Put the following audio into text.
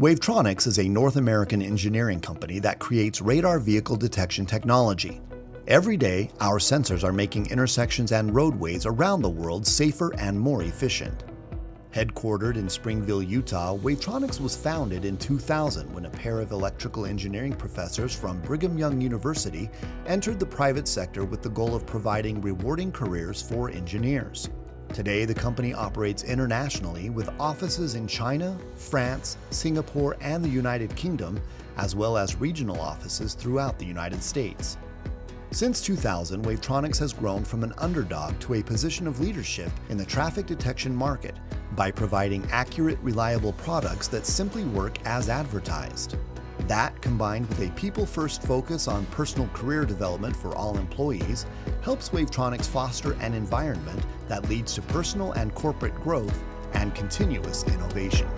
Wavetronix is a North American engineering company that creates radar vehicle detection technology. Every day, our sensors are making intersections and roadways around the world safer and more efficient. Headquartered in Springville, Utah, Wavetronix was founded in 2000 when a pair of electrical engineering professors from Brigham Young University entered the private sector with the goal of providing rewarding careers for engineers. Today, the company operates internationally with offices in China, France, Singapore, and the United Kingdom, as well as regional offices throughout the United States. Since 2000, Wavetronix has grown from an underdog to a position of leadership in the traffic detection market by providing accurate, reliable products that simply work as advertised. That, combined with a people first focus on personal career development for all employees, helps Wavetronix foster an environment that leads to personal and corporate growth and continuous innovation.